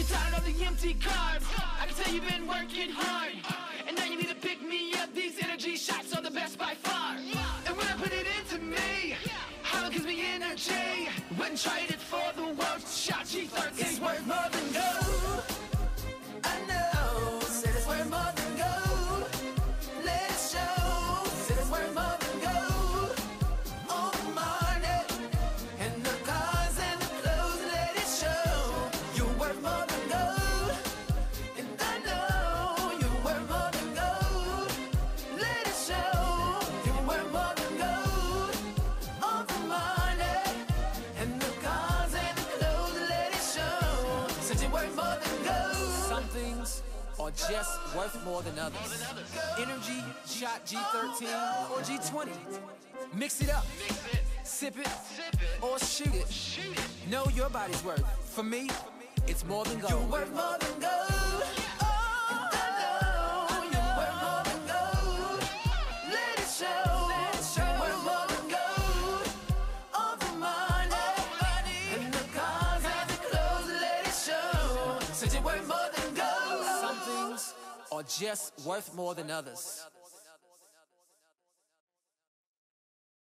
be tired of the empty carbs. I can tell you've been working hard. And now you need to pick me up. These energy shots are the best by far. And when I put it into me, how it gives me energy. Wouldn't trade it Some things are just worth more than others. Energy, shot G13 or G20. Mix it up, sip it, or shoot it. Know your body's worth. For me, it's more than You're gold. worth more than gold. Are just worth more than others.